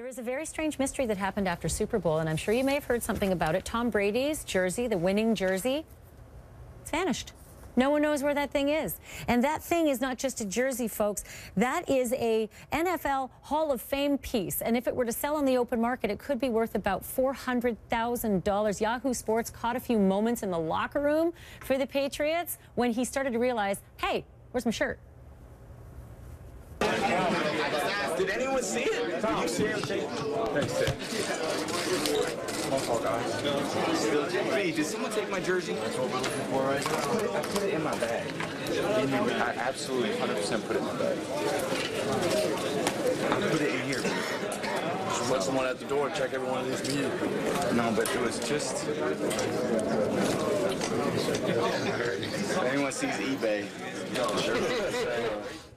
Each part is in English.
There is a very strange mystery that happened after Super Bowl, and I'm sure you may have heard something about it. Tom Brady's jersey, the winning jersey, it's vanished. No one knows where that thing is. And that thing is not just a jersey, folks. That is a NFL Hall of Fame piece. And if it were to sell on the open market, it could be worth about $400,000. Yahoo Sports caught a few moments in the locker room for the Patriots when he started to realize, hey, where's my shirt? Did anyone see it? Did you see him take Thanks, Sid. guys. Hey, did someone take my jersey? That's what we're looking for right now. I put it in my bag. I absolutely 100% put it in my bag. I put it in here. Just let someone at the door check every one of these you. No, but it was just... if anyone sees eBay, sure.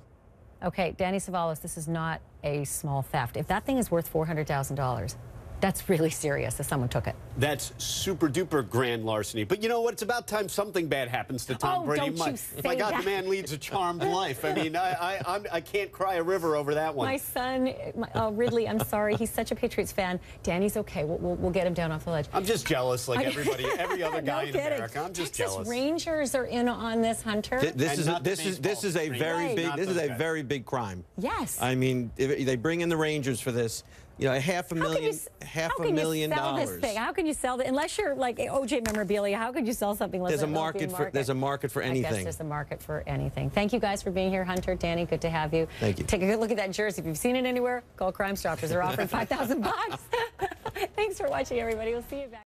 Okay, Danny Cevallos, this is not a small theft. If that thing is worth $400,000, that's really serious if someone took it. That's super duper grand larceny. But you know what? It's about time something bad happens to Tom Oh, Brady. don't my, you say my God, that. the man leads a charmed life. I mean, I, I, I'm, I can't cry a river over that one. My son, my, uh, Ridley, I'm sorry. He's such a Patriots fan. Danny's okay. We'll, we'll, we'll get him down off the ledge. I'm just jealous, like everybody, every other guy no in kidding. America. I'm just Texas jealous. Rangers are in on this, Hunter. Th- This is a, not the this is this baseball is a very Right. big Not this is a guys. very big crime. yes. I mean, if they bring in the Rangers for this. You know, half a you, million, s- half how a can million you sell dollars. this thing? How can you sell it unless you're like eh, OJ memorabilia? How could you sell something less There's a than market for there's a market for I guess anything. there's a market for anything. Thank you guys for being here, Hunter, Danny. Good to have you. Thank you. Take a good look at that jersey. If you've seen it anywhere, call Crime Stoppers. They're offering five thousand bucks. Thanks for watching, everybody. We'll see you back.